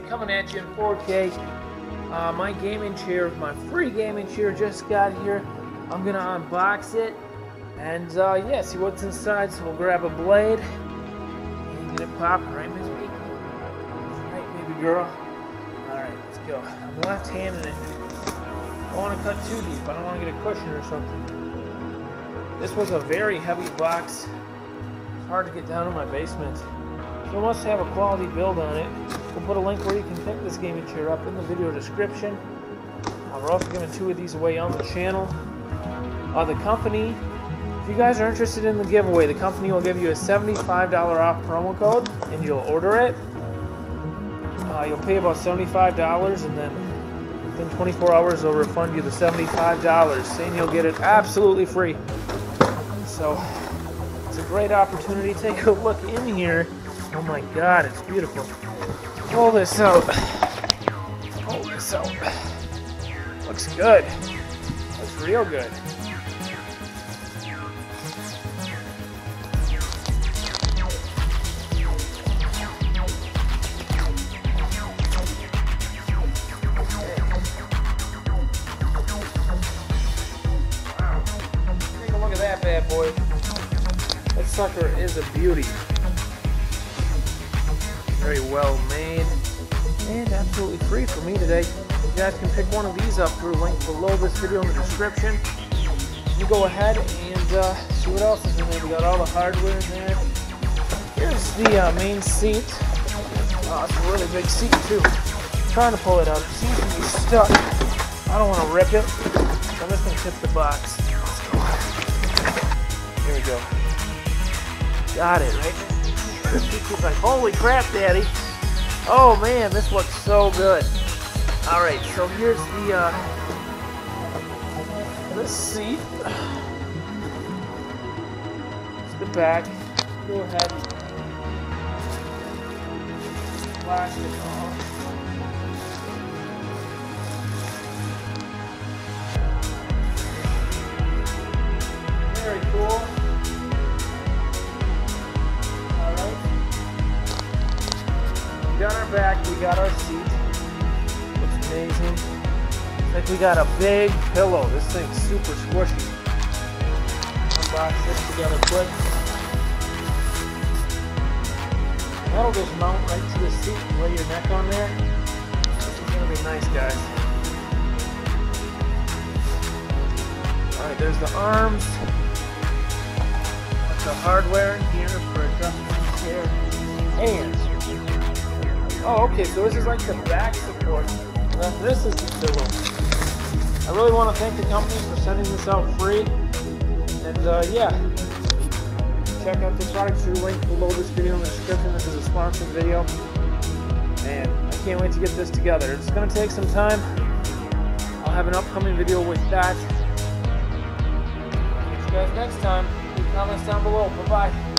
Coming at you in 4K. Uh, my gaming chair, my free gaming chair just got here. I'm gonna unbox it and uh, yeah, see what's inside. So we'll grab a blade and get it popping, right, Miss Beaky? Right, baby girl. All right, let's go. I'm left-handed it. I don't want to cut too deep. I don't want to get a cushion or something. This was a very heavy box. It's hard to get down in my basement. So it must have a quality build on it. We'll put a link where you can pick this gaming chair up in the video description. Uh, we're also giving two of these away on the channel. Uh, the company, if you guys are interested in the giveaway, the company will give you a $75 off promo code and you'll order it. Uh, you'll pay about $75 and then within 24 hours they'll refund you the $75 saying you'll get it absolutely free. So it's a great opportunity. Take a look in here. Oh my god, it's beautiful. Pull this out. Pull this out. Looks good. Looks real good. Take a look at that bad boy. That sucker is a beauty. Very well made and absolutely free for me today. You guys can pick one of these up through a link below this video in the description. You go ahead and uh, see what else is in there. We got all the hardware in there. Here's the uh, main seat. Oh, it's a really big seat too. trying to pull it out. It seems to be stuck. I don't want to rip it. I'm just going to tip the box. Here we go. Got it, right? He's like, holy crap, Daddy. Oh man, this looks so good. Alright, so here's the uh the seat. It's the back. Go ahead. Plastic off. Got our back, we got our seat. Looks amazing. It's like we got a big pillow. This thing's super squishy. Unbox this together quick. That'll just mount right to the seat and lay your neck on there. This is gonna be nice, guys. Alright, there's the arms. That's the hardware here for adjusting chair. And Oh, okay, so this is like the back support. This is the pillow. I really want to thank the company for sending this out free. And uh, yeah, check out the product through link below this video in the description. This is a sponsored video. And I can't wait to get this together. It's going to take some time. I'll have an upcoming video with that. See you guys next time. Leave comments down below. Bye-bye.